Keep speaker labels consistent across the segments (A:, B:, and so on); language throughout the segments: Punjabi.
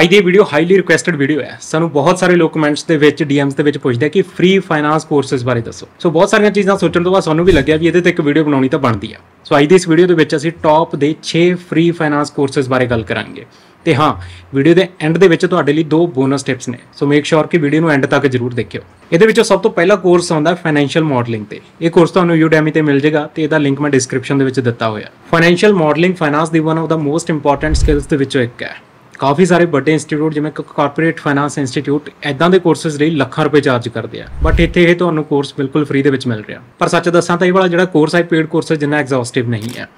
A: ਅੱਜ ਦੀ ਵੀਡੀਓ ਹਾਈਲੀ ਰਿਕੁਐਸਟਡ ਵੀਡੀਓ ਹੈ। ਸਾਨੂੰ ਬਹੁਤ ਸਾਰੇ ਲੋਕ ਕਮੈਂਟਸ ਦੇ ਵਿੱਚ ਡੀਐਮਸ ਦੇ ਵਿੱਚ ਪੁੱਛਦੇ ਕਿ ਫ੍ਰੀ ਫਾਈਨਾਂਸ ਕੋਰਸਸ ਬਾਰੇ ਦੱਸੋ। ਸੋ ਬਹੁਤ ਸਾਰੀਆਂ ਚੀਜ਼ਾਂ ਸੋਚਣ ਤੋਂ ਬਾਅਦ ਸਾਨੂੰ ਵੀ ਲੱਗਿਆ ਵੀ ਇਹਦੇ ਤੇ ਇੱਕ ਵੀਡੀਓ ਬਣਾਉਣੀ ਤਾਂ ਬਣਦੀ ਆ। ਸੋ ਅੱਜ ਦੀ ਇਸ ਵੀਡੀਓ ਦੇ ਵਿੱਚ ਅਸੀਂ ਟੌਪ ਦੇ 6 ਫ੍ਰੀ ਫਾਈਨਾਂਸ ਕੋਰਸਸ ਬਾਰੇ ਗੱਲ ਕਰਾਂਗੇ। ਤੇ ਹਾਂ ਵੀਡੀਓ ਦੇ ਐਂਡ ਦੇ ਵਿੱਚ ਤੁਹਾਡੇ ਲਈ ਦੋ ਬੋਨਸ ਟਿਪਸ ਨੇ। ਸੋ ਮੇਕ ਸ਼ੋਰ ਕਿ ਵੀਡੀਓ ਨੂੰ ਐਂਡ ਤੱਕ ਜਰੂਰ ਦੇਖਿਓ। ਇਹਦੇ ਵਿੱਚੋਂ ਸਭ ਤੋਂ ਪਹਿਲਾ ਕੋਰਸ ਆਉਂਦਾ ਫਾਈਨੈਂਸ਼ੀਅਲ ਮਾਡਲਿੰਗ ਤੇ। ਇਹ ਕੋਰਸ ਤੁਹਾਨੂੰ Udemy ਤੇ ਮਿਲ ਜਾਏਗਾ ਤੇ ਇਹਦਾ ਲਿੰਕ ਮੈਂ ਡਿਸਕ੍ਰਿਪਸ਼ਨ ਦੇ ਵਿੱਚ ਦਿੱਤਾ ਹੋਇਆ। Financial modelling finance the one of the most important skills ਦੇ ਵਿੱਚੋਂ ਇੱਕ ਹੈ। ਕਾਫੀ ਸਾਰੇ ਵੱਡੇ ਇੰਸਟੀਚਿਊਟ ਜਿਵੇਂ ਕਾਰਪੋਰੇਟ ਫਾਈਨਾਂਸ ਇੰਸਟੀਚਿਊਟ ਐਦਾਂ ਦੇ ਕੋਰਸਸ ਲਈ ਲੱਖਾਂ ਰੁਪਏ ਚਾਰਜ ਕਰਦੇ ਆ। ਬਟ ਇੱਥੇ ਇਹ ਤੁਹਾਨੂੰ ਕੋਰਸ ਬਿਲਕੁਲ ਫ੍ਰੀ ਦੇ ਵਿੱਚ ਮਿਲ ਰਿਹਾ। ਪਰ ਸੱਚ ਦੱਸਾਂ ਤਾਂ ਇਹ ਵਾਲਾ ਜਿਹੜਾ ਕੋਰਸ ਹੈ ਪੇਡ ਕੋਰਸ ਜਿੰਨਾ ਐਗਜ਼ੌਸਟਿਵ ਨਹੀਂ ਹੈ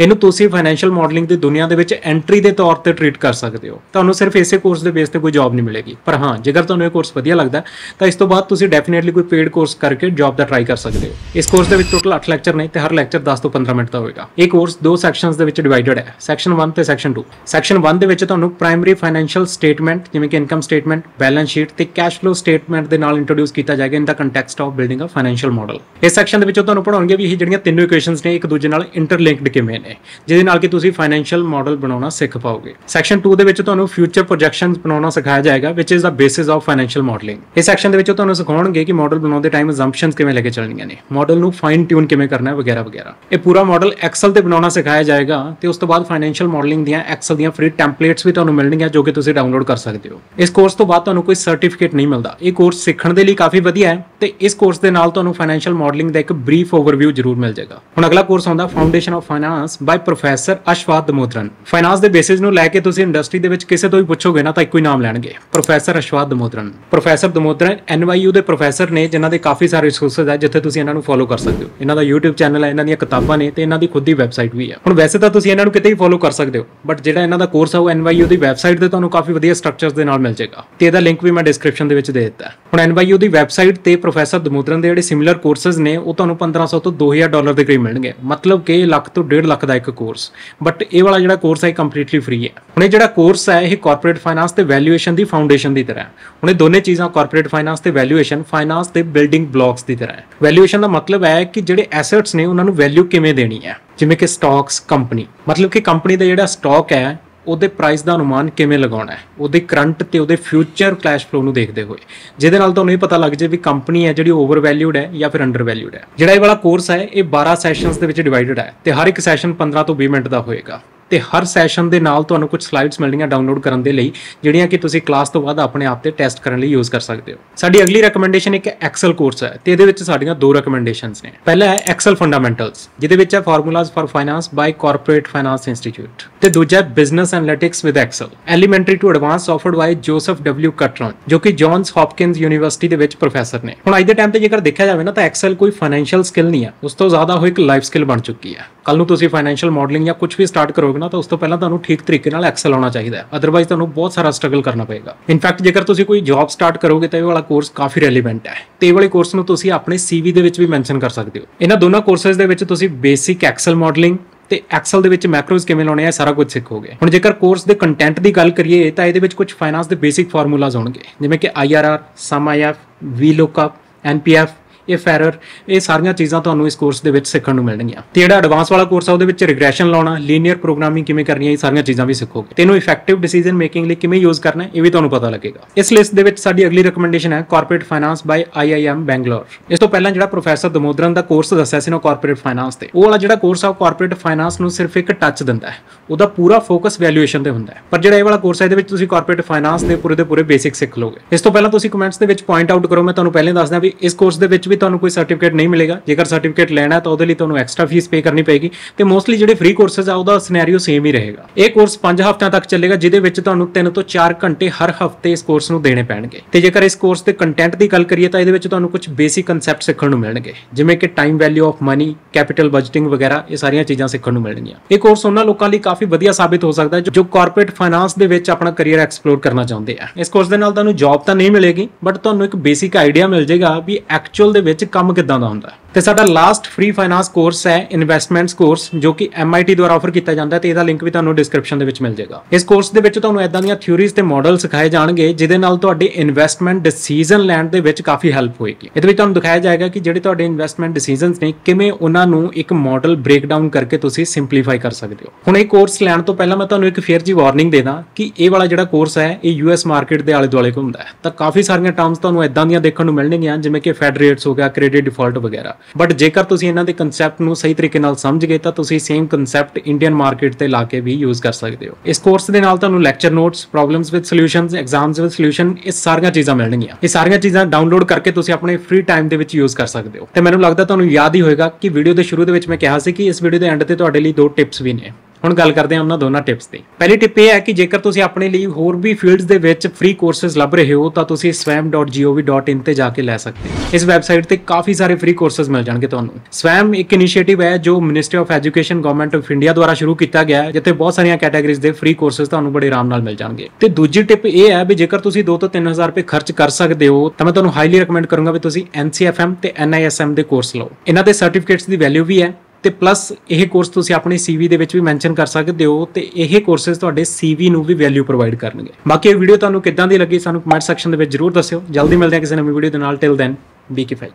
A: ਇਹਨੂੰ ਤੁਸੀਂ ਫਾਈਨੈਂਸ਼ੀਅਲ ਮਾਡਲਿੰਗ ਦੀ ਦੁਨੀਆ ਦੇ ਵਿੱਚ ਐਂਟਰੀ ਦੇ ਤੌਰ ਤੇ ਟ੍ਰੀਟ ਕਰ ਸਕਦੇ ਹੋ। ਤੁਹਾਨੂੰ ਸਿਰਫ ਇਸੇ ਕੋਰਸ ਦੇ ਬੇਸ ਤੇ ਕੋਈ ਜੌਬ ਨਹੀਂ ਮਿਲੇਗੀ। ਪਰ ਹਾਂ, ਜੇਕਰ ਤੁਹਾਨੂੰ ਇਹ ਕੋਰਸ ਵਧੀਆ ਲੱਗਦਾ, ਤਾਂ ਇਸ ਤੋਂ ਬਾਅਦ ਤੁਸੀਂ ਡੈਫੀਨਿਟਲੀ ਕੋਈ ਪੇਡ ਕੋਰਸ ਕਰਕੇ ਜੌਬ ਦਾ ਟਰਾਈ ਕਰ ਸਕਦੇ ਹੋ। ਇਸ ਕੋਰਸ ਦੇ ਵਿੱਚ ਟੋਟਲ 8 ਲੈਕਚਰ ਨੇ ਤੇ ਹਰ ਲੈਕਚਰ 10 ਤੋਂ 15 ਮਿੰਟ ਦਾ ਹੋਵੇਗਾ ਇਹ ਕੋਰਸ ਦੋ ਸੈਕਸ਼ਨਸ ਦੇ ਵਿੱਚ ਡਿਵਾਈਡਡ ਹੈ। ਸੈਕਸ਼ਨ 1 ਤੇ ਸੈਕਸ਼ਨ 2 ਸੈਕਸ਼ਨ 1 ਦੇ ਵਿੱਚ ਤੁਹਾਨੂੰ ਪ੍ਰਾਇਮਰੀ ਫਾਈਨੈਂਸ਼ੀਅਲ ਸਟੇਟਮੈਂਟ ਜਿਵੇਂ ਕਿ ਇਨਕਮ ਸਟੇਟਮੈਂਟ ਬੈਲੈਂਸ ਸ਼ੀਟ ਤੇ ਕੈਸ਼ ਫਲੋ ਸਟੇਟਮੈਂਟ ਦੇ ਨਾਲ ਇੰਟਰੋਡਿਊਸ ਕੀਤਾ ਜਾਏਗਾ in the context of building a financial model ਇਸ ਸੈਕਸ਼ਨ ਦੇ ਵਿੱਚ ਤੁਹਾਨੂੰ ਪੜਾਉਣਗੇ ਵੀ ਇਹ ਜਿਹੜੀਆਂ ਤਿੰਨੋਂ ਇਕੁਏਸ਼ਨਸ ਨੇ, ਇੱਕ ਦੂਜੇ ਨਾਲ ਇੰਟਰਲਿੰਕਡ ਕਿਵੇਂ ਨੇ, ਜਿਹਦੇ ਨਾਲ ਕਿ ਤੁਸੀਂ ਫਾਈਨੈਂਸ਼ੀਅਲ ਮਾਡਲ ਬਣਾਉਣਾ ਸਿੱਖ ਪਾਓਗੇ। ਸੈਕਸ਼ਨ 2 ਦੇ ਵਿੱਚ ਤੁਹਾਨੂੰ ਫਿਊਚਰ ਪ੍ਰੋਜੈਕਸ਼ਨਸ ਬਣਾਉਣਾ ਸਿਖਾਇਆ ਜਾਏਗਾ which is the basis of financial modelling ਇਸ ਸੈਕਸ਼ਨ ਦੇ ਵਿੱਚ ਤੁਹਾਨੂੰ ਸਿਖਾਉਣਗੇ ਕਿ ਮਾਡਲ ਬਣਾਉਂਦੇ ਟਾਈਮ ਅਸੰਪਸ਼ਨਸ ਕਿਵੇਂ ਲੈ ਕੇ ਚੱਲਣੀਆਂ ਨੇ ਮਾਡਲ ਨੂੰ ਫਾਈਨ ਟਿਊਨ ਕਿਵੇਂ ਕਰਨਾ ਹੈ, ਵਗੈਰਾ ਵਗੈਰਾ। ਇਹ ਪੂਰਾ ਮਾਡਲ ਐਕਸਲ ਤੇ ਬਣਾਉਣਾ ਸਿਖਾਇਆ ਜਾਏਗਾ ਤੇ ਉਸ ਤੋਂ ਬਾਅਦ ਫਾਈਨੈਂਸ਼ੀਅਲ ਮਾਡਲਿੰਗ ਦੀਆਂ ਐਕਸਲ ਦੀਆਂ ਫ੍ਰੀ ਟੈਂਪਲੇਟਸ ਵੀ ਤੁਹਾਨੂੰ ਮਿਲਣਗੀਆਂ ਜੋ ਕਿ ਤੁਸੀਂ ਡਾਊਨਲੋਡ ਕਰ ਸਕਦੇ ਹੋ। ਇਸ ਕੋਰਸ ਤੋਂ ਬਾਅਦ ਤੁਹਾਨੂੰ ਕੋਈ ਸਰਟੀਫਿਕੇਟ ਨਹੀਂ ਮਿਲਦਾ। ਇਹ ਕੋਰਸ ਸਿੱਖਣ ਦੇ ਲਈ ਕਾਫੀ ਵਧੀਆ ਹੈ ਤੇ ਇਸ ਕੋਰਸ ਦੇ ਨਾਲ ਤੁਹਾਨੂੰ ਫਾਈਨੈਂਸ਼ੀਅਲ ਮਾਡਲਿੰਗ ਦਾ ਇੱਕ ਬਰੀਫ ਓਵਰਵਿਊ ਜ਼ਰੂਰ ਮਿਲ ਜਾਏਗਾ। ਹੁਣ ਅਗਲਾ ਕੋਰਸ ਆਉਂਦਾ foundation of finance by professor Aswath Damodaran finance ਦੇ ਬੇਸਿਸ ਨੂੰ ਲੈ ਕੇ ਤੁਸੀਂ ਇੰਡਸਟਰੀ ਦੇ ਵਿੱਚ ਕਿਸੇ ਤੋਂ ਵੀ ਪੁੱਛੋਗੇ ਨਾ ਤਾਂ ਇੱਕੋ ਹੀ ਨਾਮ ਲੈਣਗੇ। ਪ੍ਰੋਫੈਸਰ ਅਸ਼ਵਾਤ ਦਮੋਦਰਨ ਪ੍ਰੋਫੈਸਰ ਦਮੋਦਰਨ ਐਨਵਾਈਯੂ ਦੇ ਪ੍ਰੋਫੈਸਰ ਨੇ ਜਿਨ੍ਹਾਂ ਦੇ ਕਾਫੀ ਸਾਰੇ ਰਿਸੋਰਸਸ ਹੈ ਜਿੱਥੇ ਤੁਸੀਂ ਇਹਨਾਂ ਨੂੰ ਫੋਲੋ ਕਰ ਸਕਦੇ ਹੋ। ਇਹਨਾਂ ਦਾ YouTube ਚੈਨਲ ਹੈ, ਇਹਨਾਂ ਦੀਆਂ ਕਿਤਾਬਾਂ ਨੇ ਤੇ ਇਹਨਾਂ ਦੀ ਖੁਦ ਦੀ ਵੈਬਸਾਈਟ ਵੀ ਹੈ। ਹੁਣ ਵੈਸੇ ਤਾਂ ਤੁਸੀਂ ਇਹਨਾਂ ਨੂੰ ਕਿਤੇ ਵੀ ਫੋਲੋ ਕਰ ਸਕਦੇ ਹੋ ਬਟ ਜਿਹੜਾ ਇਹਨਾਂ ਦਾ ਕੋਰਸ ਹੈ ਉਹ ਐਨਵਾਈਯੂ ਦੀ ਵੈਬਸਾਈਟ ਤੇ ਤੁਹਾਨੂੰ ਕਾਫੀ ਵਧੀਆ ਸਟਰਕਚਰਸ ਦੇ ਨਾਲ ਮਿਲ ਜਾਏਗਾ। ਤੇ ਇਹਦਾ ਲਿੰਕ ਵੀ ਮੈਂ ਡਿਸਕ੍ਰਿਪਸ਼ਨ ਦੇ ਵਿੱਚ ਦੇ ਦਿੱਤਾ ਹੁਣ ਐਨਵਾਈਯੂ ਦੀ ਵੈਬਸਾਈਟ ਤੇ ਪ੍ਰੋਫੈਸਰ ਦਮੋਦਰਨ ਦੇ ਜਿਹੜੇ ਸਿਮਿਲਰ ਕੋਰਸਸ ਨੇ, ਉਹ ਤੁਹਾਨੂੰ 1500 ਤੋਂ 2000 ਡਾਲਰ ਦੇ ਕਰੀਬ ਮਿਲਣਗੇ। ਮਤਲਬ ਕਿ ਲੱਖ ਤੋਂ 1.5 ਲੱਖ ਦਾ ਇੱਕ ਕੋਰਸ ਬਟ ਇਹ ਵਾਲਾ ਜਿਹੜਾ ਕੋਰਸ ਹੈ ਕੰਪਲੀਟਲੀ ਫ੍ਰੀ ਹੈ। ਹੁਣ ਇਹ ਜਿਹੜਾ ਕੋਰਸ ਹੈ, ਇਹ ਕਾਰਪੋਰੇਟ ਫਾਈਨਾਂਸ ਤੇ ਵੈਲਿਊਏਸ਼ਨ ਦੀ ਫਾਊਂਡੇਸ਼ਨ ਦੀ ਤਰ੍ਹਾਂ ਹੈ। ਹੁਣ ਇਹ ਦੋਨੇ ਚੀਜ਼ਾਂ ਕਾਰਪੋਰੇਟ ਫਾਈਨਾਂਸ ਤੇ ਵੈਲਿਊਏਸ਼ਨ ਫਾਈਨਾਂਸ ਤੇ ਬਿਲਡਿੰਗ ਬਲੌਕਸ ਦੀ ਤਰ੍ਹਾਂ ਹੈ। ਵੈਲਿਊਏਸ਼ਨ ਦਾ ਮਤਲਬ ਹੈ ਕਿ ਜਿਹੜੇ ਐਸੈਟਸ ਨੇ, ਉਹਨਾਂ ਨੂੰ ਵੈਲਿਊ ਕਿਵੇਂ ਦੇਣੀ ਹੈ? ਜਿਵੇਂ ਕਿ ਸਟਾਕਸ ਕੰਪਨੀ ਮਤਲਬ ਕਿ ਕੰਪਨੀ ਦਾ ਜਿਹੜਾ ਸਟਾਕ ਹੈ ਉਹਦੇ ਪ੍ਰਾਈਸ ਦਾ ਅਨੁਮਾਨ ਕਿਵੇਂ ਲਗਾਉਣਾ ਹੈ? ਉਹਦੇ ਕਰੰਟ ਤੇ ਉਹਦੇ ਫਿਊਚਰ ਕੈਸ਼ ਫਲੋ ਨੂੰ ਦੇਖਦੇ ਹੋਏ। ਜਿਹਦੇ ਨਾਲ ਤੁਹਾਨੂੰ ਇਹ ਪਤਾ ਲੱਗ ਜਾਏ ਵੀ ਕੰਪਨੀ ਹੈ ਜਿਹੜੀ ਓਵਰ ਵੈਲਿਊਡ ਹੈ ਜਾਂ ਫਿਰ ਅੰਡਰ ਵੈਲਿਊਡ ਹੈ। ਜਿਹੜਾ ਇਹ ਵਾਲਾ ਕੋਰਸ ਹੈ, ਇਹ 12 ਸੈਸ਼ਨਸ ਦੇ ਵਿੱਚ ਡਿਵਾਈਡਡ ਹੈ ਤੇ ਹਰ ਇੱਕ ਸੈਸ਼ਨ 15 ਤੋਂ 20 ਮਿੰਟ ਦਾ ਹੋਏਗਾ। ਤੇ ਹਰ ਸੈਸ਼ਨ ਦੇ ਨਾਲ ਤੁਹਾਨੂੰ ਕੁਝ ਸਲਾਈਡਸ ਮਿਲਣੀਆਂ ਡਾਊਨਲੋਡ ਕਰਨ ਦੇ ਲਈ, ਜਿਹੜੀਆਂ ਕਿ ਤੁਸੀਂ ਕਲਾਸ ਤੋਂ ਬਾਅਦ ਆਪਣੇ ਆਪ ਤੇ ਟੈਸਟ ਕਰਨ ਲਈ ਯੂਜ਼ ਕਰ ਸਕਦੇ ਹੋ। ਸਾਡੀ ਅਗਲੀ ਰეკਮੈਂਡੇਸ਼ਨ ਇੱਕ ਐਕਸਲ ਕੋਰਸ ਹੈ ਤੇ ਇਹਦੇ ਵਿੱਚ ਸਾਡੀਆਂ ਦੋ ਰეკਮੈਂਡੇਸ਼ਨਸ ਨੇ। ਪਹਿਲਾ ਹੈ ਐਕਸਲ ਫੰਡਾਮੈਂਟਲਸ ਜਿਹਦੇ ਵਿੱਚ ਹੈ formulas for finance by corporate finance institute ਤੇ ਦੂਜਾ ਹੈ business analytics with Excel elementary to advance offered by Joseph W Cutrone ਜੋ ਕਿ ਜੌਨਸ ਹਾਪਕਿੰਸ ਯੂਨੀਵਰਸਿਟੀ ਦੇ ਵਿੱਚ ਪ੍ਰੋਫੈਸਰ ਨੇ। ਹੁਣ ਅੱਜ ਦੇ ਟਾਈਮ ਤੇ ਜੇਕਰ ਦੇਖਿਆ ਜਾਵੇ ਨਾ, ਤਾਂ ਐਕਸਲ ਕੋਈ ਫਾਈਨੈਂਸ਼ੀਅਲ ਸਕਿੱਲ ਨਹੀਂ ਹੈ, ਉਸ ਤੋਂ ਜ਼ਿਆਦਾ ਉਹ ਇੱਕ ਲਾਈਫ ਸਕਿੱਲ ਬਣ ਚੁੱਕੀ ਹੈ। ਕੱਲ ਨੂੰ ਤੁਸੀਂ ਫਾਈਨੈਂਸ਼ੀਅਲ ਮਾਡਲਿੰਗ ਜਾਂ ਕੁਝ ਵੀ ਸਟਾਰਟ ਕਰੋਗੇ ਨਾ, ਤਾਂ ਉਸ ਤੋਂ ਪਹਿਲਾਂ ਤੁਹਾਨੂੰ ਠੀਕ ਤਰੀਕੇ ਨਾਲ ਐਕਸਲ ਆਉਣਾ ਚਾਹੀਦਾ ਹੈ। ਅਦਰਵਾਈਜ਼ ਤੁਹਾਨੂੰ ਬਹੁਤ ਸਾਰਾ ਸਟਰਗਲ ਕਰਨਾ ਪਏਗਾ। ਇਨਫੈਕਟ ਜੇਕਰ ਤੁਸੀਂ ਕੋਈ ਜੌਬ ਸਟਾਰਟ ਕਰੋਗੇ, ਤਾਂ ਇਹ ਵਾਲਾ ਕੋਰਸ ਕਾਫੀ ਰੈਲੇਵੈਂਟ ਹੈ। ਤੇ ਇਹ ਵਾਲੇ ਕੋਰਸ ਨੂੰ ਤੁਸੀਂ ਆਪਣੇ ਸੀਵੀ ਦੇ ਵਿੱਚ ਵੀ ਮੈਂਸ਼ਨ ਕਰ ਸਕਦੇ ਹੋ। ਇਹਨਾਂ ਦੋਨਾਂ ਕੋਰਸਸ ਦੇ ਵਿੱਚ ਤੁਸੀਂ ਬੇਸਿਕ ਐਕਸਲ ਮਾਡਲਿੰਗ ਤੇ ਐਕਸਲ ਦੇ ਵਿੱਚ ਮੈਕਰੋਜ਼ ਕਿਵੇਂ ਲਾਉਣੇ ਆ ਸਾਰਾ ਕੁਝ ਸਿੱਖੋਗੇ। ਹੁਣ ਜੇਕਰ ਕੋਰਸ ਦੇ ਕੰਟੈਂਟ ਦੀ ਗੱਲ ਕਰੀਏ, ਤਾਂ ਇਹਦੇ ਵਿੱਚ ਕੁਝ ਫਾਈਨਾਂਸ ਦੇ ਬੇਸਿਕ ਫਾਰਮੂਲਾਜ਼ ਹੋਣਗੇ। ਜਿਵੇਂ ਕਿ ਆਈਆਰਆਰ ਸਮ ਆਈਐਫ ਵੀ ਲੁੱਕਅਪ ਐਨਪੀਐਫ ਇਹ ਫੈਰਰ ਇਹ ਸਾਰੀਆਂ ਚੀਜ਼ਾਂ ਤੁਹਾਨੂੰ ਇਸ ਕੋਰਸ ਦੇ ਵਿੱਚ ਸਿੱਖਣ ਨੂੰ ਮਿਲਣਗੀਆਂ। ਤੇ ਜਿਹੜਾ ਐਡਵਾਂਸ ਵਾਲਾ ਕੋਰਸ ਆ, ਉਹਦੇ ਵਿੱਚ ਰਿਗਰੈਸ਼ਨ ਲਾਉਣਾ ਲੀਨੀਅਰ ਪ੍ਰੋਗਰਾਮਿੰਗ ਕਿਵੇਂ ਕਰਨੀ ਹੈ ਇਹ ਸਾਰੀਆਂ ਚੀਜ਼ਾਂ ਵੀ ਸਿੱਖੋਗੇ। ਤੇ ਇਹਨੂੰ ਇਫੈਕਟਿਵ ਡਿਸੀਜਨ ਮੇਕਿੰਗ ਲਈ ਕਿਵੇਂ ਯੂਜ਼ ਕਰਨਾ ਹੈ ਇਹ ਵੀ ਤੁਹਾਨੂੰ ਪਤਾ ਲੱਗੇਗਾ। ਇਸ ਲਿਸਟ ਦੇ ਵਿੱਚ ਸਾਡੀ ਅਗਲੀ ਰეკਮੈਂਡੇਸ਼ਨ ਹੈ corporate finance by IIM Bangalore ਇਸ ਤੋਂ ਪਹਿਲਾਂ ਜਿਹੜਾ ਪ੍ਰੋਫੈਸਰ ਦਮੋਦਰਨ ਦਾ ਕੋਰਸ ਦੱਸਿਆ ਸੀ ਨਾ ਕਾਰਪੋਰੇਟ ਫਾਈਨਾਂਸ ਤੇ, ਉਹ ਵਾਲਾ ਜਿਹੜਾ ਕੋਰਸ ਆ, ਉਹ ਕਾਰਪੋਰੇਟ ਫਾਈਨਾਂਸ ਨੂੰ ਸਿਰਫ ਇੱਕ ਟੱਚ ਦਿੰਦਾ ਹੈ। ਉਹਦਾ ਪੂਰਾ ਫੋਕਸ ਵੈਲਿਊਏਸ਼ਨ ਤੇ ਹੁੰਦਾ ਹੈ। ਪਰ ਜਿਹੜਾ ਇਹ ਵਾਲਾ ਕੋਰਸ ਹੈ ਇਹਦੇ ਵਿੱਚ ਤੁਸੀਂ ਕਾਰਪੋਰੇਟ ਫਾਈਨਾਂਸ ਦੇ ਪੂਰੇ ਦੇ ਪੂਰੇ ਬੇਸਿਕ ਸਿੱਖ ਲਓਗੇ। ਇਸ ਤੋਂ ਪਹਿਲਾਂ ਤੁਸੀਂ ਕਮੈਂਟਸ ਦੇ ਵਿੱਚ ਪੁਆਇੰਟ ਆਊਟ ਕਰੋ, ਮੈਂ ਤੁਹਾਨੂੰ ਪਹਿਲਾਂ ਦੱਸਦਾ ਵੀ ਇਸ ਕੋਰਸ ਦੇ ਵਿੱਚ ਵੀ ਤੁਹਾਨੂੰ ਕੋਈ ਸਰਟੀਫਿਕੇਟ ਨਹੀਂ ਮਿਲੇਗਾ। ਜੇਕਰ ਸਰਟੀਫਿਕੇਟ ਲੈਣਾ ਤਾਂ ਉਹਦੇ ਲਈ ਤੁਹਾਨੂੰ ਐਕਸਟਰਾ ਫੀਸ ਪੇ ਕਰਨੀ ਪਏਗੀ ਤੇ ਮੋਸਟਲੀ ਜਿਹੜੇ ਫ੍ਰੀ ਕੋਰਸਸ ਆ, ਉਹਦਾ ਸਿਨੈਰੀਓ ਸੇਮ ਹੀ ਰਹੇਗਾ। ਇਹ ਕੋਰਸ 5 ਹਫ਼ਤਿਆਂ ਤੱਕ ਚੱਲੇਗਾ, ਜਿਹਦੇ ਵਿੱਚ ਤੁਹਾਨੂੰ 3 ਤੋਂ 4 ਘੰਟੇ ਹਰ ਹਫ਼ਤੇ ਇਸ ਕੋਰਸ ਨੂੰ ਦੇਣੇ ਪੈਣਗੇ। ਤੇ ਜੇਕਰ ਇਸ ਕੋਰਸ ਦੇ ਕੰਟੈਂਟ ਦੀ ਗੱਲ ਕਰੀਏ ਤਾਂ ਇਹਦੇ ਵਿੱਚ ਤੁਹਾਨੂੰ ਕੁਝ ਬੇਸਿਕ ਕਨਸੈਪਟ ਸਿੱਖਣ ਨੂੰ ਮਿਲਣਗੇ। ਜਿਵੇਂ ਕਿ time value of money capital budgeting ਵਗੈਰਾ, ਇਹ ਸਾਰੀਆਂ ਚੀਜ਼ਾਂ ਸਿੱਖਣ ਨੂੰ ਮਿਲਣਗੀਆਂ। ਇਹ ਕੋਰਸ ਉਹਨਾਂ ਲੋਕਾਂ ਲਈ ਕਾਫੀ ਵਧੀਆ ਸਾਬਿਤ ਹੋ ਸਕਦਾ ਜੋ ਕਾਰਪੋਰੇਟ ਫਾਈਨਾਂਸ ਦੇ ਵਿੱਚ ਆਪਣਾ ਕੈਰੀਅਰ ਐਕਸਪਲੋਰ ਕਰਨਾ ਚਾਹੁੰਦੇ ਆ। ਇਸ ਕੋਰਸ ਦੇ ਨਾਲ ਤੁਹਾਨੂੰ ਜੌਬ ਤਾਂ ਨਹੀਂ ਮਿਲੇਗੀ ਬਟ ਤੁਹਾਨੂੰ ਇੱਕ ਬੇਸਿਕ ਆਈਡੀਆ ਮਿਲ ਜਾਏਗਾ ਵੀ ਐਕਚੁਅਲ ਦੇ ਵਿੱਚ ਕੰਮ ਕਿੱਦਾਂ ਦਾ ਹੁੰਦਾ ਹੈ? ਤੇ ਸਾਡਾ ਲਾਸਟ ਫ੍ਰੀ ਫਾਈਨਾਂਸ ਕੋਰਸ ਹੈ ਇਨਵੈਸਟਮੈਂਟਸ ਕੋਰਸ ਜੋ ਕਿ MIT ਦੁਆਰਾ ਆਫਰ ਕੀਤਾ ਜਾਂਦਾ ਹੈ ਤੇ ਇਹਦਾ ਲਿੰਕ ਵੀ ਤੁਹਾਨੂੰ ਡਿਸਕ੍ਰਿਪਸ਼ਨ ਦੇ ਵਿੱਚ ਮਿਲ ਜਾਏਗਾ। ਇਸ ਕੋਰਸ ਦੇ ਵਿੱਚ ਤੁਹਾਨੂੰ ਇਦਾਂ ਦੀਆਂ ਥਿਊਰੀਜ਼ ਤੇ ਮਾਡਲ ਸਿਖਾਏ ਜਾਣਗੇ, ਜਿਹਦੇ ਨਾਲ ਤੁਹਾਡੇ ਇਨਵੈਸਟਮੈਂਟ ਡਿਸੀਜਨ ਲੈਣ ਦੇ ਵਿੱਚ ਕਾਫੀ ਹੈਲਪ ਹੋਏਗੀ। ਇਹਦੇ ਵਿੱਚ ਤੁਹਾਨੂੰ ਦਿਖਾਇਆ ਜਾਏਗਾ ਕਿ ਜਿਹੜੇ ਤੁਹਾਡੇ ਇਨਵੈਸਟਮੈਂਟ ਡਿਸੀਜਨਸ ਨੇ, ਕਿਵੇਂ ਉਹਨਾਂ ਨੂੰ ਇੱਕ ਮਾਡਲ ਬ੍ਰੇਕਡਾਊਨ ਕਰਕੇ ਤੁਸੀਂ ਸਿੰਪਲੀਫਾਈ ਕਰ ਸਕਦੇ ਹੋ। ਹੁਣ ਇਹ ਕੋਰਸ ਲੈਣ ਤੋਂ ਪਹਿਲਾਂ ਮੈਂ ਤੁਹਾਨੂੰ ਇੱਕ ਫੇਅਰ ਜੀ ਵਾਰਨਿੰਗ ਦੇ ਦਾਂ ਕਿ ਇਹ ਵਾਲਾ ਜਿਹੜਾ ਕੋਰਸ ਹੈ, ਇਹ ਯੂਐਸ ਮਾਰਕੀਟ ਦੇ ਆਲੇ ਦੁਆਲੇ ਘੁੰਮਦਾ ਹੈ। ਤਾਂ ਕਾਫੀ ਸਾਰੀਆਂ ਟਰਮਸ ਤੁਹਾਨੂੰ ਇਦਾਂ ਦੀਆਂ ਦੇਖਣ ਨੂੰ ਮਿਲਣਗੀਆਂ, ਜਿਵੇਂ ਕਿ ਫੈਡ ਰੇਟਸ ਹੋ ਗਿਆ ਕ੍ਰੈਡਿਟ ਡਿਫਾਲਟ ਵਗੈਰਾ। ਬਟ ਜੇਕਰ ਤੁਸੀਂ ਇਹਨਾਂ ਦੇ ਕਨਸੈਪਟ ਨੂੰ ਸਹੀ ਤਰੀਕੇ ਨਾਲ ਸਮਝ ਗਏ, ਤਾਂ ਤੁਸੀਂ ਸੇਮ ਕਨਸੈਪਟ ਇੰਡੀਅਨ ਮਾਰਕੀਟ ਤੇ ਲਾ ਕੇ ਵੀ ਯੂਜ਼ ਕਰ ਸਕਦੇ ਹੋ। ਇਸ ਕੋਰਸ ਦੇ ਨਾਲ ਤੁਹਾਨੂੰ lecture notes problems with solutions exams with solution ਇਹ ਸਾਰੀਆਂ ਚੀਜ਼ਾਂ ਮਿਲਣਗੀਆਂ। ਇਹ ਸਾਰੀਆਂ ਚੀਜ਼ਾਂ ਡਾਊਨਲੋਡ ਕਰਕੇ ਤੁਸੀਂ ਆਪਣੇ ਫ੍ਰੀ ਟਾਈਮ ਦੇ ਵਿੱਚ ਯੂਜ਼ ਕਰ ਸਕਦੇ ਹੋ। ਤੇ ਮੈਨੂੰ ਲੱਗਦਾ ਤੁਹਾਨੂੰ ਯਾਦ ਹੀ ਹੋਏਗਾ ਕਿ ਵੀਡੀਓ ਦੇ ਸ਼ੁਰੂ ਦੇ ਵਿੱਚ ਮੈਂ ਕਿਹਾ ਸੀ ਕਿ ਇਸ ਵੀਡੀਓ ਦੇ ਐਂਡ ਤੇ ਤੁਹਾਡੇ ਲਈ ਦੋ ਟਿਪਸ ਵੀ ਨੇ। ਹੁਣ ਗੱਲ ਕਰਦੇ ਹਾਂ ਉਹਨਾਂ ਦੋਨਾਂ ਟਿਪਸ ਦੀ। ਪਹਿਲੀ ਟਿਪ ਇਹ ਹੈ ਕਿ ਜੇਕਰ ਤੁਸੀਂ ਆਪਣੇ ਲਈ ਹੋਰ ਵੀ ਫੀਲਡਸ ਦੇ ਵਿੱਚ ਫ੍ਰੀ ਕੋਰਸਸ ਲੱਭ ਰਹੇ ਹੋ, ਤਾਂ ਤੁਸੀਂ swam.gov.in ਤੇ ਜਾ ਕੇ ਲੈ ਸਕਦੇ ਹੋ। ਇਸ ਵੈਬਸਾਈਟ ਤੇ ਕਾਫੀ ਸਾਰੇ ਫ੍ਰੀ ਕੋਰਸਸ ਮਿਲ ਜਾਣਗੇ ਤੁਹਾਨੂੰ। swam ਇੱਕ ਇਨੀਸ਼ੀਏਟਿਵ ਹੈ ਜੋ ministry of education government of India ਦੁਆਰਾ ਸ਼ੁਰੂ ਕੀਤਾ ਗਿਆ ਹੈ, ਜਿੱਥੇ ਬਹੁਤ ਸਾਰੀਆਂ ਕੈਟਾਗਰੀਜ਼ ਦੇ ਫ੍ਰੀ ਕੋਰਸਸ ਤੁਹਾਨੂੰ ਬੜੇ ਆਰਾਮ ਨਾਲ ਮਿਲ ਜਾਣਗੇ। ਤੇ ਦੂਜੀ ਟਿਪ ਇਹ ਹੈ ਵੀ ਜੇਕਰ ਤੁਸੀਂ 2 ਤੋਂ 3000 ਰੁਪਏ ਖਰਚ ਕਰ ਸਕਦੇ ਹੋ, ਤਾਂ ਮੈਂ ਤੁਹਾਨੂੰ ਹਾਈਲੀ ਰეკਮੈਂਡ ਕਰੂੰਗਾ ਵੀ ਤੁਸੀਂ NCFM ਤੇ NISM ਦੇ ਕੋਰਸ ਲਓ। ਇਹਨਾਂ ਦੇ ਸਰਟੀਫਿਕੇਟਸ ਦੀ ਵੈਲਿਊ ਵੀ ਹੈ। ਤੇ ਪਲੱਸ ਇਹ ਕੋਰਸ ਤੁਸੀਂ ਆਪਣੇ CV ਦੇ ਵਿੱਚ ਵੀ ਮੈਂਸ਼ਨ ਕਰ ਸਕਦੇ ਹੋ ਤੇ ਇਹ ਕੋਰਸਸ ਤੁਹਾਡੇ CV ਨੂੰ ਵੀ ਵੈਲਿਊ ਪ੍ਰੋਵਾਈਡ ਕਰਨਗੇ। ਬਾਕੀ ਇਹ ਵੀਡੀਓ ਤੁਹਾਨੂੰ ਕਿੱਦਾਂ ਦੀ ਲੱਗੀ ਸਾਨੂੰ ਕਮੈਂਟ ਸੈਕਸ਼ਨ ਦੇ ਵਿੱਚ ਜਰੂਰ ਦੱਸਿਓ। ਜਲਦੀ ਮਿਲਦੇ ਹਾਂ ਕਿਸੇ ਨਵੀਂ ਵੀਡੀਓ ਦੇ ਨਾਲ। ਟਿਲ ਦੈਨ ਬੀ ਕੀ ਫਾਈਟ